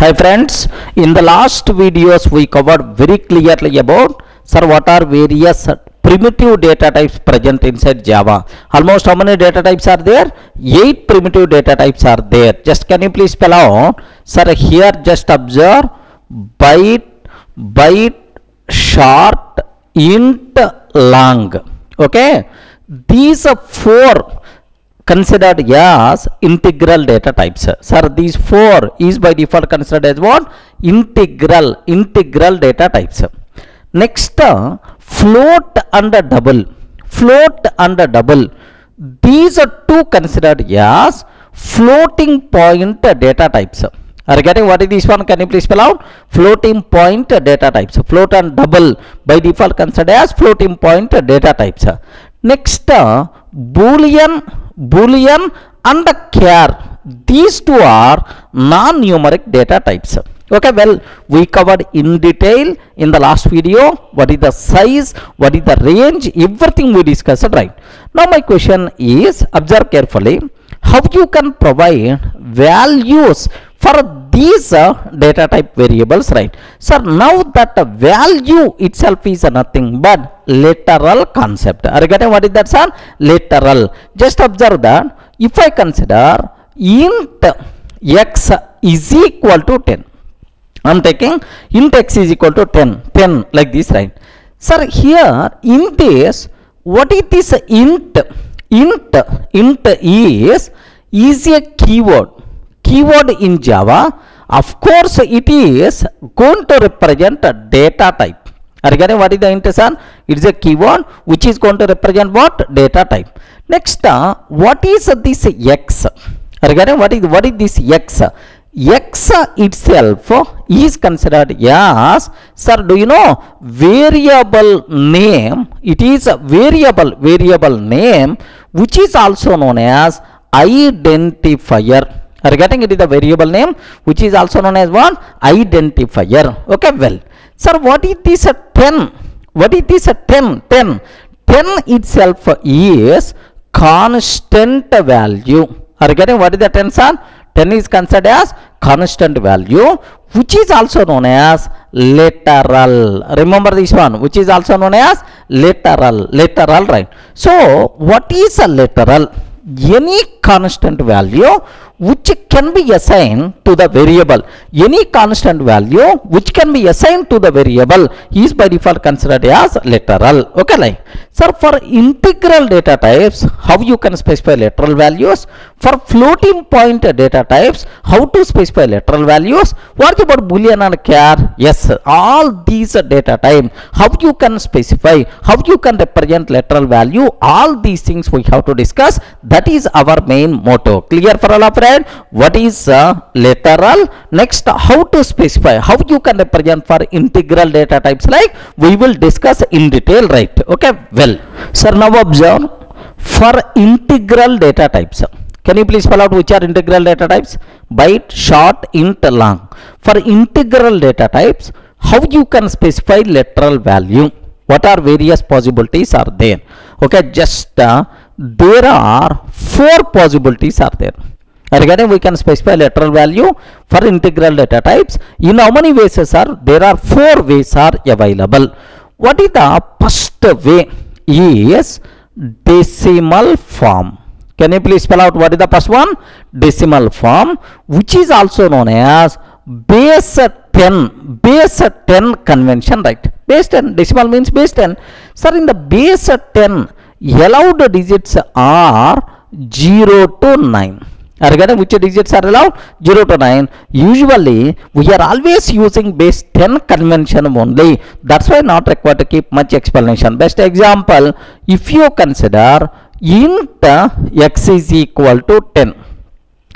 Hi friends, in the last videos we covered very clearly about sir what are various primitive data types present inside Java. Almost how many data types are there? 8 primitive data types are there. Just can you please spell out? Sir here just observe byte, byte, short, int, long. Okay. These are four considered as integral data types. Sir, these four is by default considered as what? Integral, integral data types. Next, uh, float and double. Float and double. These are two considered as floating point data types. Are getting what is this one? Can you please spell out? Floating point data types. Float and double by default considered as floating point data types. Next, uh, boolean boolean and char. These two are non-numeric data types. Okay well we covered in detail in the last video what is the size what is the range everything we discussed right? Now my question is observe carefully how you can provide values for these uh, data type variables right? Sir now that uh, value itself is nothing but literal concept. Are you getting what is that sir? Literal. Just observe that. If i consider int x is equal to 10 i'm taking int x is equal to 10 10 like this right? Sir here int is what it is int? Int int is is a keyword keyword in Java, of course it is going to represent a data type. Are you getting what is the intention? It is a keyword which is going to represent what? Data type. Next, uh, what is this x? Are you getting what is what is this x? x itself is considered as sir do you know variable name it is a variable variable name which is also known as identifier are getting it is a variable name which is also known as what? Identifier. Okay well sir what is this a 10 what is this a 10 10 10 itself is constant value. Are getting what is the 10 sir? 10 is considered as constant value which is also known as literal remember this one which is also known as literal literal right? So what is a literal any constant value which can be assigned to the variable. Any constant value which can be assigned to the variable is by default considered as literal. Okay like sir for integral data types how you can specify literal values? For floating point data types how to specify literal values? What about boolean and char? Yes all these data type how you can specify how you can represent literal value? All these things we have to discuss. That is our main motto. Clear for all of friend what is uh, literal next how to specify? How you can represent for integral data types like we will discuss in detail right? Okay well sir now observe for integral data types can you please spell out which are integral data types? Byte short int long. For integral data types how you can specify literal value? What are various possibilities are there? Okay just uh, there are four possibilities are there again we can specify literal value for integral data types. In how many ways sir? There are four ways are available. What is the first way is decimal form. Can you please spell out what is the first one? Decimal form which is also known as base 10 base 10 convention right? Base 10 decimal means base 10 sir in the base 10 allowed digits are 0 to 9 getting which digits are allowed 0 to 9 usually we are always using base 10 convention only that's why not required to keep much explanation best example if you consider int x is equal to 10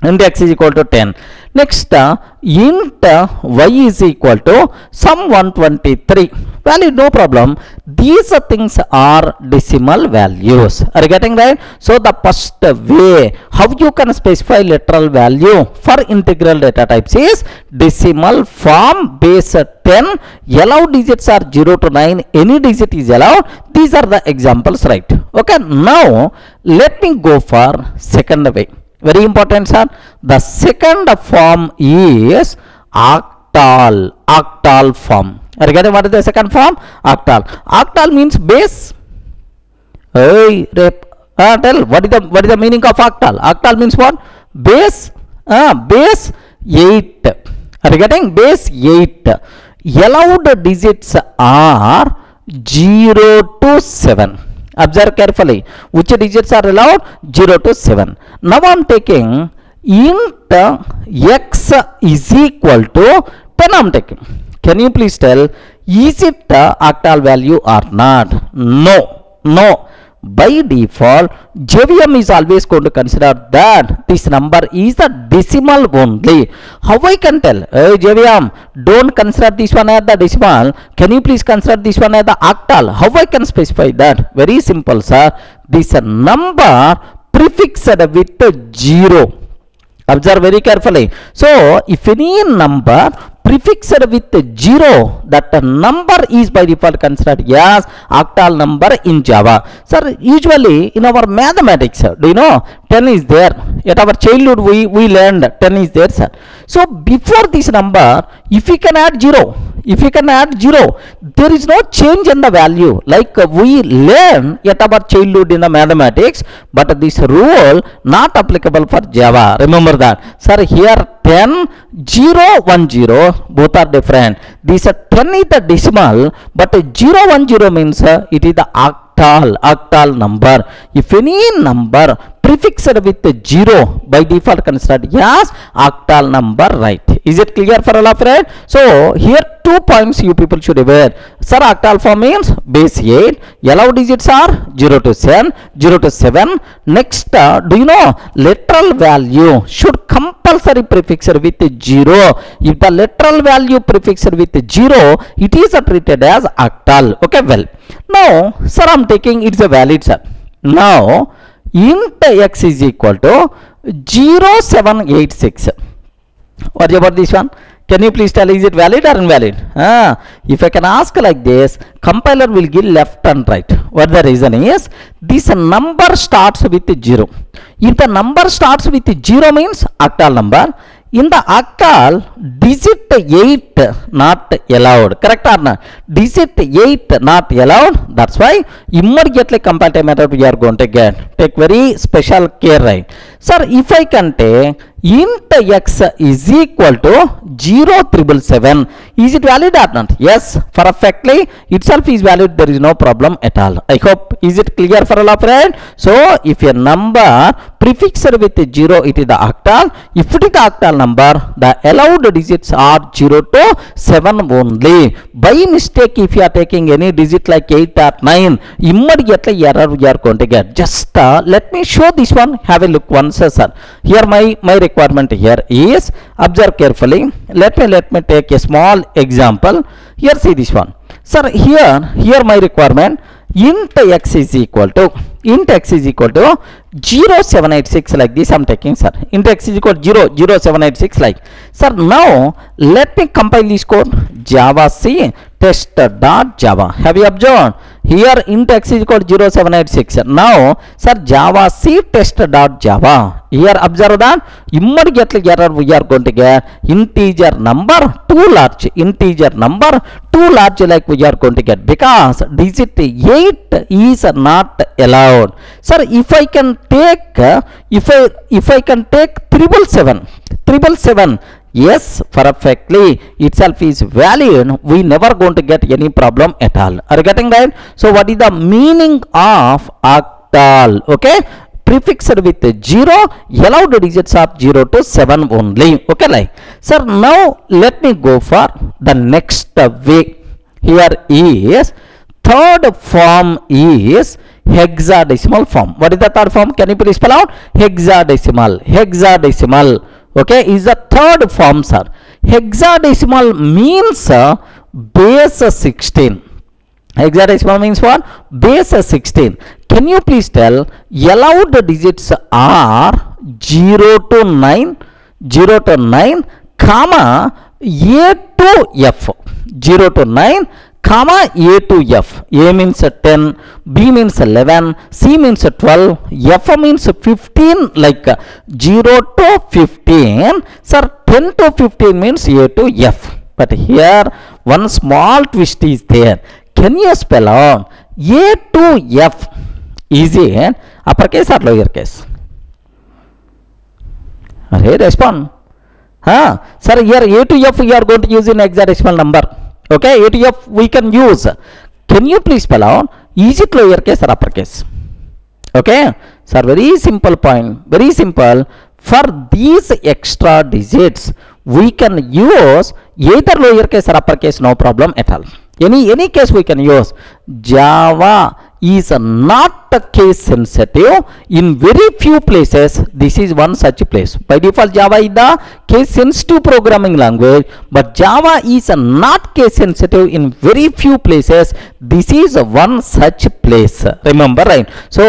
and x is equal to 10 next uh, int y is equal to sum 123 value no problem. These things are decimal values. Are you getting right so the first way how you can specify literal value for integral data types is decimal form base 10 allowed digits are 0 to 9 any digit is allowed. These are the examples right? Okay now let me go for second way very important sir. The second form is octal octal form. Getting what is the second form? Octal. Octal means base. Hey rep uh, tell what is the what is the meaning of octal? Octal means what? Base uh, base 8 are getting base 8 allowed digits are 0 to 7 observe carefully which digits are allowed 0 to 7 now i'm taking int x is equal to 10 i'm taking can you please tell is it the octal value or not no no by default JVM is always going to consider that this number is the decimal only. How I can tell? Hey JVM don't consider this one as the decimal. Can you please consider this one as the octal? How I can specify that? Very simple sir. This number prefixed with zero. Observe very carefully. So if any number prefixed with zero that number is by default considered as octal number in java. Sir usually in our mathematics do you know 10 is there. At our childhood we we learned 10 is there sir. So before this number if we can add zero if we can add zero there is no change in the value. Like uh, we learn at our childhood in the mathematics but this rule not applicable for java. Remember that. Sir here 10 0 1 0 both are different. This uh, 10 is the decimal but uh, 0 1 0 means uh, it is the octal octal number. If any number prefixed with zero by default considered as octal number right. Is it clear for all of right so here two points you people should aware sir octal form means base 8 allowed digits are 0 to 7 0 to 7 next uh, do you know literal value should compulsory prefixed with 0 if the literal value prefixed with 0 it is uh, treated as octal okay well now sir i'm taking it's a valid sir now int x is equal to 0786 what about this one can you please tell is it valid or invalid? Ah, if i can ask like this compiler will give left and right. What the reason is? This number starts with 0 if the number starts with 0 means octal number. In the octal digit 8 not allowed. Correct or not? Digit 8 not allowed. That's why immediately compile method we are going to get take very special care right sir if i can take int x is equal to 0 triple 7 is it valid or not yes perfectly itself is valid there is no problem at all i hope is it clear for all of right so if a number prefixed with 0 it is the octal if it is the octal number the allowed digits are 0 to 7 only by mistake if you are taking any digit like 8 or 9 immediately error we are going to get just uh, let me show this one. Have a look once uh, sir. Here my my requirement here is observe carefully. Let me let me take a small example. Here see this one. Sir here here my requirement. Int x is equal to int x is equal to 0786 like this i'm taking sir. Int x is equal to 0 0786 like. Sir now let me compile this code. Java c test dot java. Have you observed here int x is equal to 0786 now sir java c test dot java here observe that immediately error we are going to get integer number too large integer number too large like we are going to get because digit 8 is not allowed sir if i can take uh, if i if i can take triple seven triple seven yes perfectly. Itself is valid we never going to get any problem at all. Are you getting right so what is the meaning of octal okay? Prefixed with 0 allowed digits are 0 to 7 only. Okay like. Sir now let me go for the next way. Here is third form is hexadecimal form. What is the third form? Can you please spell out? Hexadecimal. Hexadecimal okay is the third form sir. Hexadecimal means uh, base 16 hexadecimal means what? Base 16 can you please tell allowed digits are 0 to 9 0 to 9 comma a to f. 0 to 9 comma a to f a means 10 b means 11 c means 12 f means 15 like uh, 0 to 15 sir 10 to 15 means a to f but here one small twist is there can you spell out a to f is it uppercase or lowercase Hey, respond. Huh? Sir, here A to F we are going to use in hexadecimal number. Okay, A to F we can use. Can you please spell out? Is it lowercase or uppercase? Okay, sir, very simple point. Very simple. For these extra digits, we can use either lowercase or uppercase, no problem at all. Any any case we can use. Java is not case sensitive in very few places this is one such place. By default java is the case sensitive programming language but java is not case sensitive in very few places. This is one such place. Remember right? So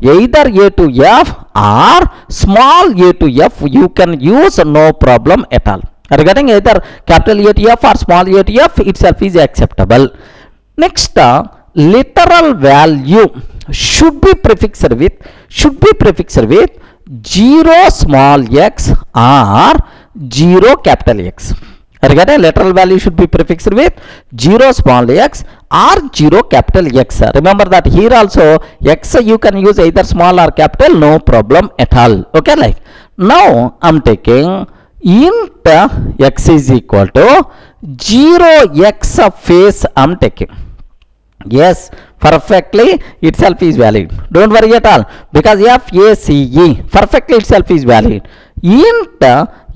either a to f or small a to f you can use no problem at all. Regarding either capital a to f or small a to f itself is acceptable. Next uh, literal value should be prefixed with should be prefixed with 0 small x or 0 capital X. Regarding literal value should be prefixed with 0 small x or 0 capital X. Remember that here also x you can use either small or capital no problem at all. Okay like now I'm taking int x is equal to 0 x face I'm taking yes perfectly itself is valid. Don't worry at all because FACE perfectly itself is valid. Int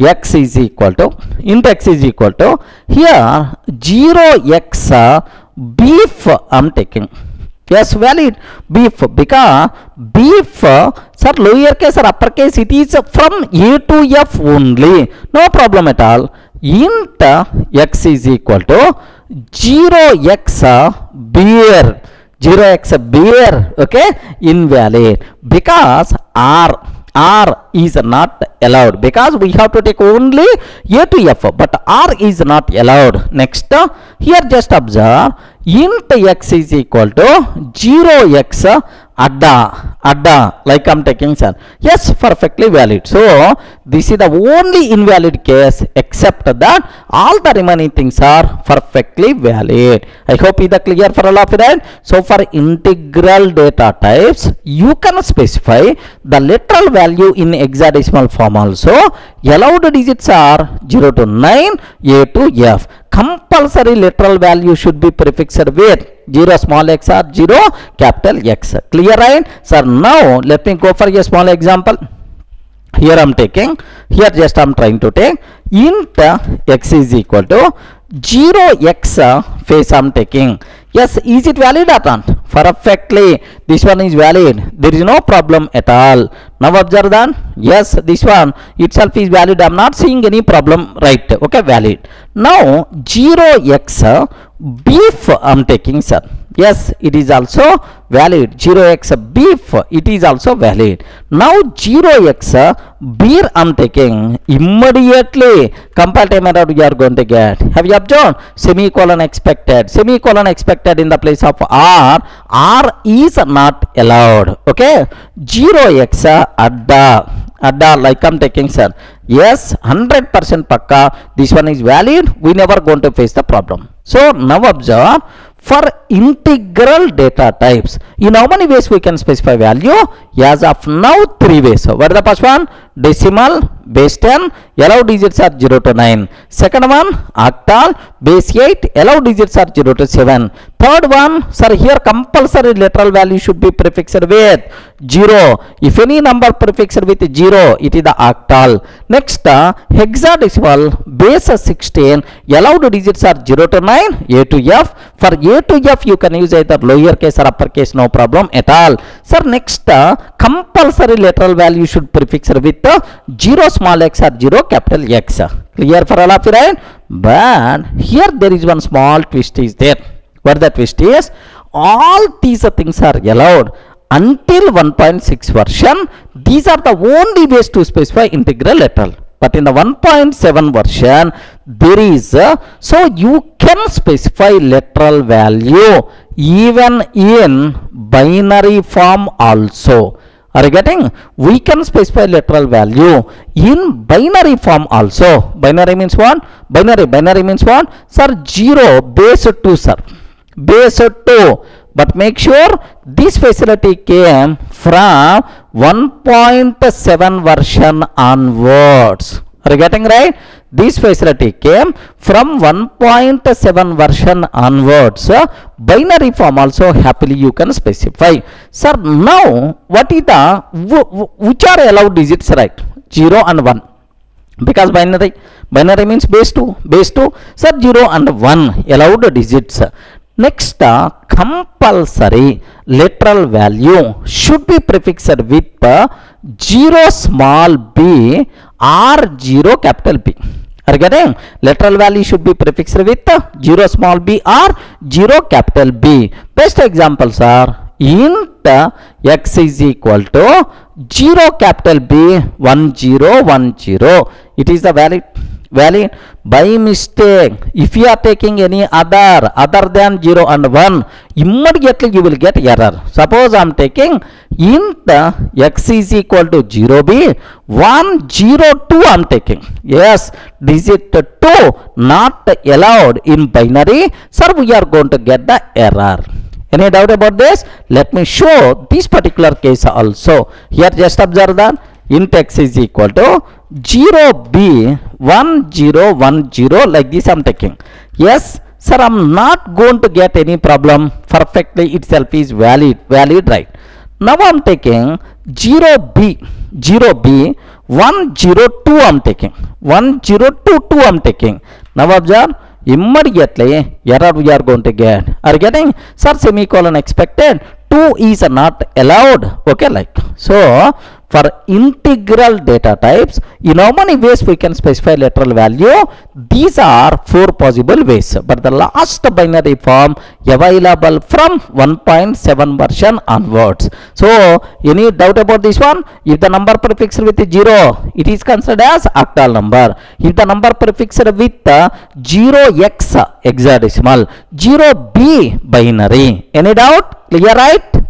x is equal to int x is equal to here 0x beef I'm taking. Yes valid beef because beef sir lowercase or uppercase it is from a to f only. No problem at all. Int x is equal to 0x beer 0x beer okay invalid because r r is not allowed because we have to take only a to f but r is not allowed next uh, here just observe int x is equal to 0x adda adda like i'm taking sir yes perfectly valid so this is the only invalid case except that all the remaining things are perfectly valid i hope it is clear for all of you so for integral data types you can specify the literal value in hexadecimal form also allowed digits are 0 to 9 a to f compulsory literal value should be prefixed with 0 small x or 0 capital X. Clear right? Sir, now let me go for a small example. Here I am taking, here just I am trying to take int x is equal to 0x face I am taking. Yes, is it valid or not? Perfectly, this one is valid. There is no problem at all. Now observe that. Yes, this one itself is valid. I am not seeing any problem. Right. Okay, valid. Now 0x beef I am taking sir. Yes, it is also valid. 0x beef it is also valid. Now 0x beer I am taking immediately compile time error you are going to get. Have you observed? Semicolon expected. Semicolon expected in the place of R. R is not allowed. Okay. 0x adda adda like I'm taking sir. Yes, 100% pakka. This one is valid. We never going to face the problem. So now observe for integral data types. In how many ways we can specify value? As of now, three ways. What is the first one? Decimal, base 10, allowed digits are 0 to 9. Second one, octal, base 8, allowed digits are 0 to 7. Third one, sir, here compulsory literal value should be prefixed with 0. If any number prefixed with 0, it is the octal. Next, uh, hexadecimal, base 16, allowed digits are 0 to 9, A to F. For A to F, you can use either lowercase or uppercase, no problem at all. Sir, next, uh, compulsory literal value should prefix with uh, 0 small x or 0 capital X. Clear for all of you, right? But here there is one small twist is there. What the twist is? All these things are allowed until 1.6 version. These are the only ways to specify integral literal. but in the 1.7 version there is uh, so you can specify literal value even in binary form also are you getting? We can specify literal value in binary form also. Binary means what? Binary binary means what? Sir 0 base 2 sir. Base 2 but make sure this facility came from 1.7 version onwards are you getting right? This facility came from 1.7 version onwards So, binary form also happily you can specify. Sir now what is the wh- wh- which are allowed digits right? 0 and 1 because binary binary means base 2 base 2 sir 0 and 1 allowed digits. Next uh, compulsory literal value should be prefixed with uh, 0 small b or 0 capital b are getting lateral value should be prefixed with uh, 0 small b or 0 capital b best examples are int uh, x is equal to 0 capital B 1010 it is the valid valid by mistake. If you are taking any other other than 0 and 1 immediately you will get error. Suppose i am taking int uh, x is equal to 0b 102 i am taking. Yes digit 2 not allowed in binary. Sir we are going to get the error. Any doubt about this? Let me show this particular case also. Here just observe that. Int x is equal to 0b 1010 like this i'm taking. Yes sir i'm not going to get any problem. Perfectly itself is valid valid right? Now i'm taking 0b 0b 102 i'm taking. 1022 i'm taking. Now observe immediately error we are going to get. Are getting? Sir semicolon expected. 2 is not allowed. Okay like so for integral data types in how many ways we can specify literal value? These are four possible ways. But the last binary form available from 1.7 version onwards. So any doubt about this one? If the number prefixed with 0 it is considered as octal number. If the number prefixed with uh, 0x hexadecimal 0b binary. Any doubt? Clear right